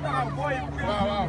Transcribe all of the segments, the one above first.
waaw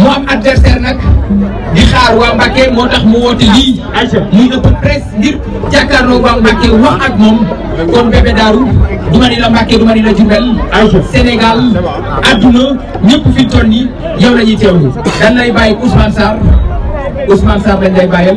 mu am adversaire nag di xaar waa Mbacke moo tax mu woote lii muy ëpp presse ngir jàkkaarloo waa Mbacke wax ak moom kon bébé daaru du ma ni la Mbacke du ma ni la Diourbel Sénégal adduna ñëpp fi toll nii yow la ñuy teewlu dan lay bàyyi Ousmane Sarr Ousmane Sarr lañ lay bàyyal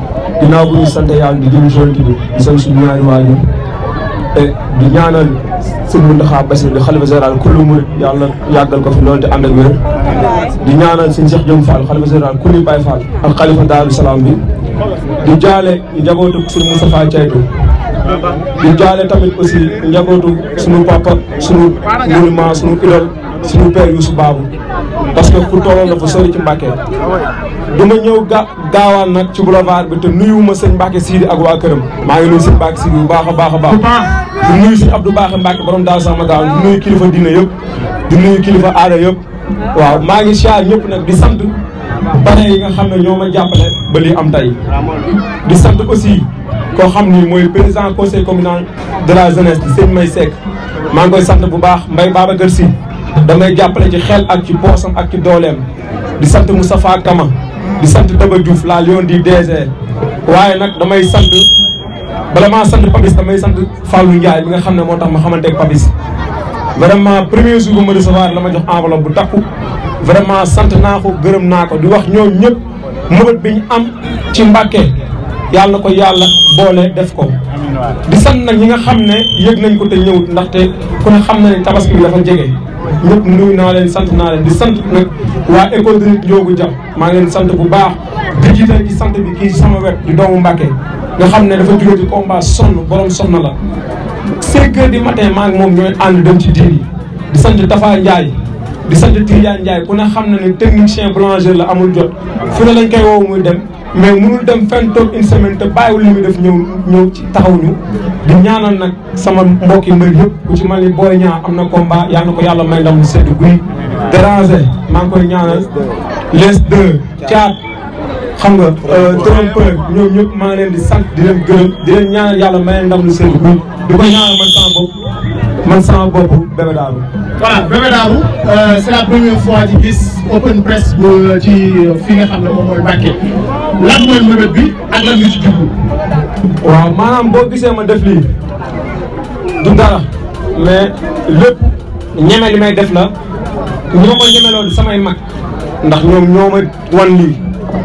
ginnaaw bu ñu sant yàlla di jëm zone bi di sant suñu ñaari waajur te di ñaanal sëñ Mountakha Bassirou di xalifa général kullu murid yàlla yàggal ko fi loolu te ànd ak wér di ñaanal sëñ Cheikh Jom Fall xalifa général kullu Baye Fall ak xalifa Daaru Salaam bi di jaale njabootu sëñ Moustapha Caytu di jaale tamit aussi njabootu suñu papa suñu monument suñu idole suñu père Youssou Babou parce que ku tooloon na fa sori ci Mbàkke du ma ñëw ga gaawaan nag ci boulevard bi te nuyu ma sëñ Mbacke Sidi ak waa këram maa ngi nuyu sëñ Mbacke Sidi bu baax a baax a baax di nuyu sëñ Abdou Baaxe Mbacke borom daal sama gaaw di nuyu kilifa diine yëpp di nuyu kilifa aada yëpp waaw maa ngi siyaar ñëpp nag di sant bare yi nga xam ne ñoo ma jàppale ba lii am tey di sant aussi koo xam ni mooy président conseil communal de la jeunesse di sëñ May Seck maa ngi koy sant bu baax Mbaye Babacar Sy damay jàppale ci xel ak ci poosam ak ci dooleem di sant Moustapha Kama di sant Daba Diouf la lion di DG waaye nag damay sant bala maa sant Papis damay sant Fallou Ndiaye bi nga xam ne moo tax ma xamante ak Papis vraiment premier jour bu ma recevoir la ma jox enveloppe bu takku vraiment sant naa ko gërëm naa ko di wax ñoom ñëpp mëbët bi ñu am ci Mbàkke yàlla ko yàlla boole def ko di sant nag ñi nga xam ne yëg nañ ko te ñëwut ndaxte ku ne xam na ne tabaski bi dafa jege ñëpp nuyu naa leen sant naa leen di sant nag waa école de lutte Ndiogou Dia maa ngi leen sant bu baax di jiital ci sant bi kii sama wet di doomu Mbàkke nga xam ne dafa jóge ci combat sonn borom sonn la cinq heures du matin maa ngi moom ñooy ànd dem ci diir yi di sant Tafa Ndiaye di sant Tidiane Ndiaye ku ne xam na ne technicien boulanger la amul jot fu ne lañ koy woo muy dem mais mënul dem fenn toog une semaine te bàyyiwul li muy def ñëw ñëw ci taxaw ñu di ñaanal nag sama mbokk yi mbër yëpp ku ci mel ni Boy Niang am na combat yal na ko yàlla may ndam lu sedd guy déranger maa ngi koy ñaanal les deux caat xam nga trompeur ñoom ñëpp maa ngi leen di sant di leen gërëm di leen ñaanal yàlla may leen ndam lu sedd guy di ko ñaanal man sama bopp man sama bopp Bébé Daaru. voilà Bébé Daaru euh, c'est la première fois ci gis open press bu euh, ci euh, fi nga xam ne moom mooy Mbàkke lan mooy mébét bi ak lan nga ci jublu. waaw maanaam boo gisee ma def lii du dara mais lépp ñeme li may def la ñoo ko ñeme loolu samay mag ndax ñoom ñoo ma wan lii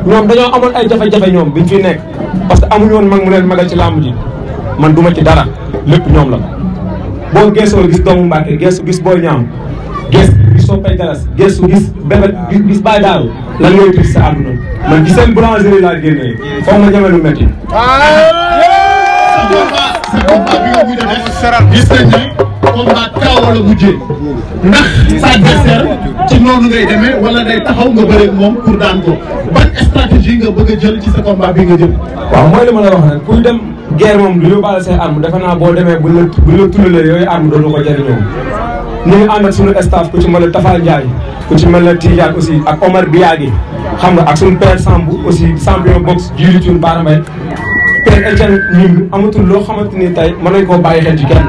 ñoom dañoo amoon ay jafe-jafe ñoom biñ fi nekk parce que amuñu woon mag mu leen magal ci làmb ji man duma ci dara lépp ñoom la boo geesoo gis doomu Mbàkke geesu gis booy ñaam gees gis soppay galas geesu gis bébé gis bàyyi daaru lan ngay gis sa àdduna man ci seen boulangerie laa génnee foog ma ñeme lu métti combat bi nga mujj a def gis nañ ne combat kaw la mujjee ndax sa adversaire ci noonu ngay demee wala day taxaw nga bëreeg moom pour daan ko ban stratégie nga bëgg a jël ci sa combat bi nga jël. waaw mooy li ma la wax rek kuy dem guerre moom du yóbbaale say arme defe naa boo demee buñ la buñ la tulalee yooyu arme doonu ko jëriñoo ñu ngi ànd ak suñu staff ku ci mel ne Tafa Ndiaye ku ci mel ne Tidiane aussi ak Omar Biagi xam nga ak suñu père Samb aussi champion boxe jiitu ci Baara Mbaye Pierre Etienne Gningue amatul loo xamante ni tey mën nañ koo bàyyi xel ci kenn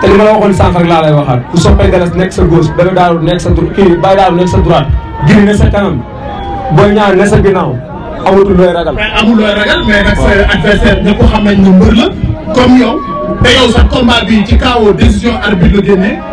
te li ma la waxoon sànq rek laa lay waxaat ku soppee galas nekk sa gauche Bébé Daaru nekk sa droite kii Baye Daaru nekk sa droite Gris ne sa kanam Boy Niang ne sa ginnaaw amatul looy ragal. mais amul looy ragal mais nag sa adversaire ñëpp xam nañ ne mbër la comme yow te yow sa combat bi ci kaw décision arbitre la génnee.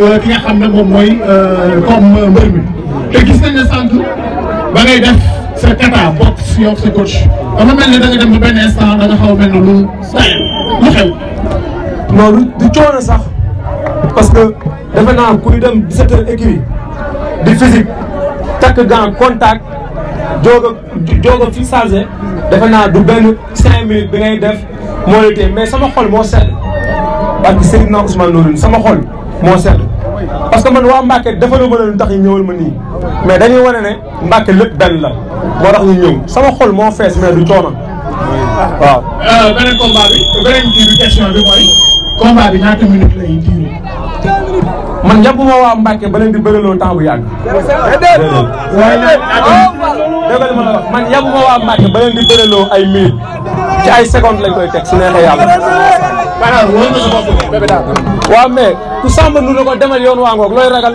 euh, ki nga xam ne moom mooy euh, comme euh, mbër mi te gis nañ ne sànq ba ngay def sa kata box yow sa coach dafa mel ne da nga dem ba benn instant da nga xaw a mel ne lu say lu xew. loolu du coono sax parce que defe naa kuy dem 17 heures écrit di physique takk gant contact jóg ak joogo fi chargé defe naa du benn cinq minutes bi ngay def moo lay téye mais sama xol moo sedd parce que Seydina Ousmane Nourine sama xol moo sedd parce que man waa Mbacke defalu ma leen tax ñu ñëwal ma nii mais dañuy wane ne Mbacke lépp benn la moo tax ñu ñëw sama xol moo fees mais du coono waaw. beneen combat bi beneen kii bi question bi mooy combat bi ñaata minutes lay diir. man yàggu ma waa Mbacke ba leen di bëggaloo temps bu yàgg. déedéet déedéet ma la wax man yàggu ma waa Mbacke ba leen di bëggaloo ay minutes ci ay secondes lañ koy teg su neexee yàlla. waaw mais ku sàmm nu ne ko demal yoon waa ngoog looy ragal.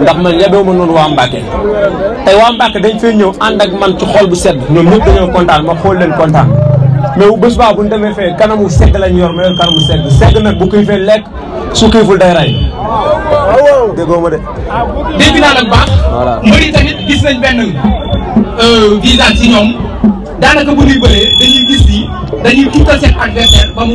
ndax man yeboo ma noonu waa Mbacke tey waa Mbacke dañ fay ñëw ànd ak man ci xool bu sedd ñoom ñëpp dañoo kontaan ma xool leen kontaan mais bu bés baa bu ñu demee fee kanamu segg lañ yor ma yor kanamu segg segg nag bu xiifee lekk su xiiful day rey. déggoo ma de. dégg naa nag baax. voilà mbëri tamit gis nañ benn euh, visage ci ñoom daanaka bu ñuy bëree dañuy gis ni dañuy tuutal seen adversaire ba mu.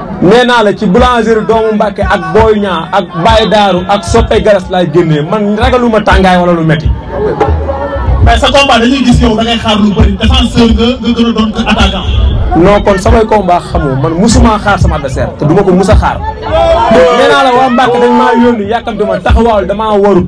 nee naa la ci boulangerie doomu Mbàkke ak Boy Niang ak Baye Daaru ak soppe garas laay génnee man ragaluma tàngaay wala lu metti mais sa combat dañuy gis yow da ngay xaar lu bëri défenseur nga nga gën a doon ko attaquant. non kon samay combat xamoo man musuma xaar sama adversaire te duma ko mus a xaar nee naa la waa Mbàkke dañ maa yónni yàkkamti ma taxawaal damaa warut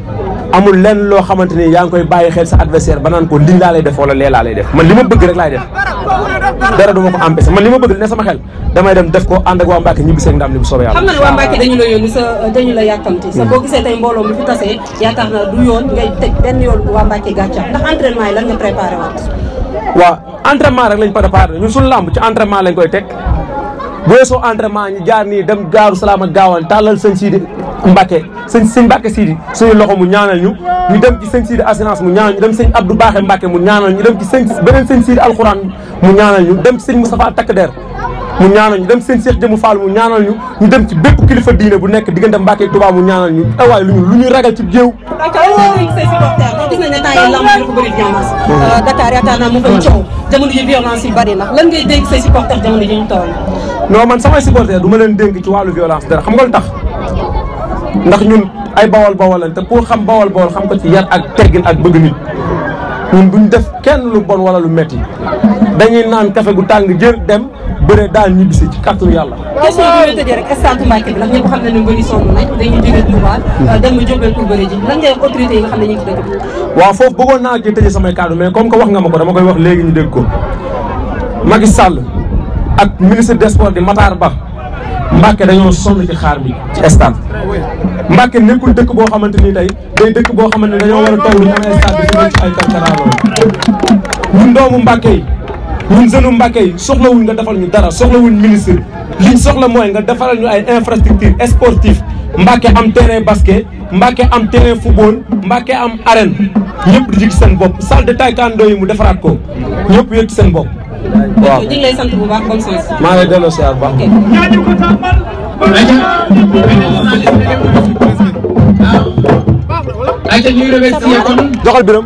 amul lenn loo xamante ni yaa ngi koy bàyyi xel sa adversaire ba naan ko lii laa lay def wala lee laa lay def man li ma bëgg rek laay def dara du ma ko empêché man li ma bëgg ne sama xel damay dem def ko ànd ak waa Mbacke ñibbi seen ndam li bu soobee yàlla. xam nga ne waa Mbacke dañu la yónni sa dañu la yàkkamti. sa boo gisee tey mbooloo mi fi tasee yaakaar naa du yoon ngay teg benn yoon waa Mbacke gàccax ndax entraînement yi lan nga préparé waat. waaw entraînement rek lañ préparé ñun suñu làmb ci entraînement lañ koy teg bu weesoo entraînement ñu jaar nii dem gaaru salaam ak gaawaan tàllal sëñ si Mbacke sëñ sëñ Mbacke Sidi suñu loxo mu ñaanal ñu ñu dem ci sëñ Sidi assurance mu ñaanal ñu dem sëñ Abdou Baaxe Mbacke mu ñaanal ñu dem ci sëñ beneen sëñ Sidi alxuraan mu ñaanal ñu dem ci sëñ Moustapha Takk Der mu ñaanal ñu dem sëñ Cheikh Jëmu Fall mu ñaanal ñu ñu dem ci bépp kilifa diine bu nekk diggante Mbacke ak Touba mu ñaanal ñu awaay lu ñu lu ñuy ragal ci géew gis nañ ne temps yi lamb dafa bëri violence Dakar yaakaar naa mu fay coow jamono ji violence yi bëri na lan ngay dégg say supporters jamono ji ñu toll non man samay supporter du ma leen dénk ci wàllu violence dara xam nga lu tax ndax ñun ay bawal bawal lañ te koo xam bawal bawal xam ko ci yar ak teggin ak bëgg nit ñun duñ def kenn lu bon wala lu metti dañuy naan kafe gu tàng jër dem bëre daal ñibbisi ci kàttanu yàlla. question bi ñu tëjee rek instant Mbacke bi ndax ñëpp xam nañu mbëri sonn nañ dañuy jóge Touba euh, dem Diourbel pour bëri ji lan ngay wax autorité yi nga xam ne ñu ngi ci dëkk bi. waaw foofu bëggoon naa ci tëjee samay kàddu mais comme que wax nga ma ko dama koy wax léegi ñu dégg ko Macky Sall ak ministre des sports di Matar Ba. Mbàkke dañoo sonn ci xaar bi ci stade Mbàkke nekkul dëkk boo xamante ni tey day dëkk boo xamante ni dañoo war a toog lu ñu amee stade bi ci ay tartaraaloo ñun doomu Mbàkke yi ñun jeune Mbàkke yi soxlawuñ nga defal ñu dara soxlawuñ ministre liñ soxla mooy nga defaral ñu ay infrastructure sportive Mbàkke am terrain basket Mbàkke am terrain football Mbàkke am arène ñëpp di ci seen bopp salle de taekwondo yi mu defaraat ko ñëpp yëg ci seen bopp. waaw ñu ngi lay sant bu baax bonne chance. maa ngi lay delloo si waat baax. ayca ñuy remercier kon. joxal biram.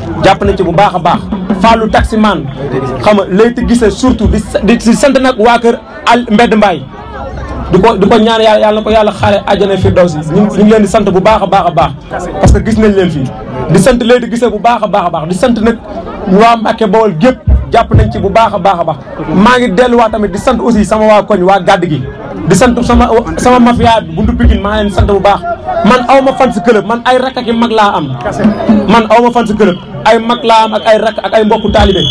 jàpp na ci bu baax a baax Fallou taximan xam nga lay ti gisee surtout di di si sant nag waa kër al mbedd mbaay di ko di ko ñaan yàlla yàlla na ko yàlla xaare àjjana firdawsi ñu ngi leen di sant bu baax a baax a baax parce que gis nañ leen fii di sant lay di gisee bu baax a baax a baax di sant nag waa Mbàkke Bawol gépp jàpp nañ ci bu baax a baax a baax maa ngi delluwaat tamit di sant aussi sama waa koñ waa gàdd gi di sant sama sama mafia buntu Pikine maa leen sant bu baax man aw ma fan si club man ay rakk ak i mag laa am man aw ma fan si club ay mag laa am ak ay rakk ak ay mbokku taalibe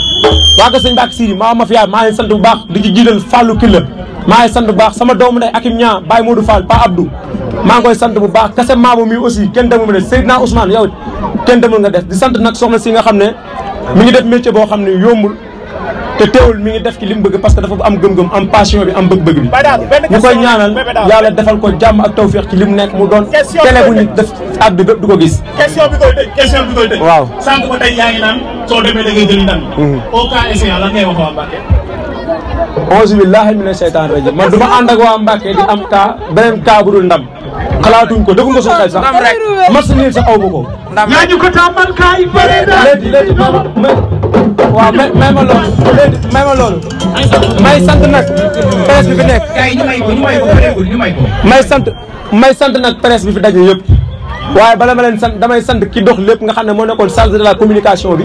waa ko sëñ Mbacke Sidi maa mafia maa leen sant bu baax di ci jiital Fallou Killa maa ngi sant bu baax sama doomu ndey Akim Ñaa Baye Modou Fall Pa Abdou maa ngi koy sant bu baax kase maamu mi aussi kenn demul ma ne Seydina Ousmane yow kenn demul nga def di sant nag soxna si nga xam ne mi ngi def métier boo xam ne yombul te teewul mi ngi def ci li mu bëgg parce que dafa am gëm-gëm am passion bi am bëgg-bëgg bi ñu koy ñaanal yàlla defal ko jàmm ak tawféex ci li mu nekk mu doon télé bu ñu def àddu bépp du ko gis question bi koy tëj question bi koy tëj waaw sànq ba tey yaa ngi naan soo demee da ngay jël ndam mhm. au cas échéant lan ngay wax waa Mbacké auzu billahi mina seytaan rajim man du ma ànd ak waa Mbacké di am cas beneen cas bu dul ndam xalaatuñ ko defuñ ko suñu xel sax match nul sax aw ma ko. yaa ñu ko tàmbal kaay bëri na. léegi léegi ma ma waaw may may ma loolu léegi may ma loolu. may sant nag presse bi fi nekk. gars yi ñu may ko ñu may ko bëreegul ñu may ko. may sant may sant nag presse bi fi daje yëpp. waaye bala ma leen sant damay sant ki dox lépp nga xam ne moo nekkoon chargé de la communication bi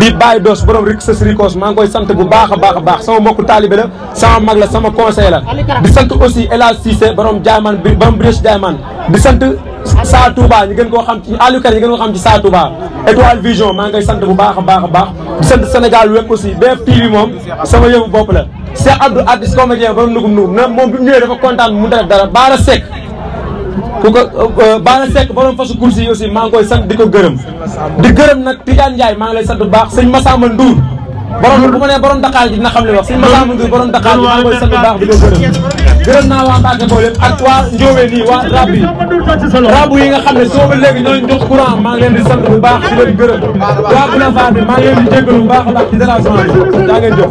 di Baye Dos borom Rix Ricos maa ngi koy sant bu baax a baax a baax sama mbokku taalibe la. sama mag la sama conseil la di sant aussi El Hadj Cissé borom Diamane bi borom Brioche Diamane di sant Saa Touba ñu gën koo xam ci Aliou Kane ñu gën koo xam ci Saa Touba Étoile Vision maa ngi koy sant bu baax a baax a baax di sant Sénégal wépp aussi BFTV moom sama yëfu bopp la Cheikh Abdou artiste comédien borom nugum nugum na moom bi mu ñëwee dafa kontaan mu def dara Baara Seck ku ko Baara Seck borom fasu course yi aussi maa ngi koy sant di ko gërëm di gërëm nag Tidiane Ndiaye maa ngi lay sant bu baax sëñ Massamba Ndour borom bu ma nee borom Dakar ji dina xam li wax sëñ Massamba Ndour borom Dakar ji maa ngi koy sant bu baax di ko gërëm gërëm naa waa Mbacke Mbow lépp ak waa Ndiobé nii waa rab yi rab yi nga xam ne soo ba léegi ñooñu jox courant maa ngi leen di sant bu baax di leen gërëm waa Boulevard bi maa ngi leen di jégalu bu baax a baax ci délation bi daa ngeen jox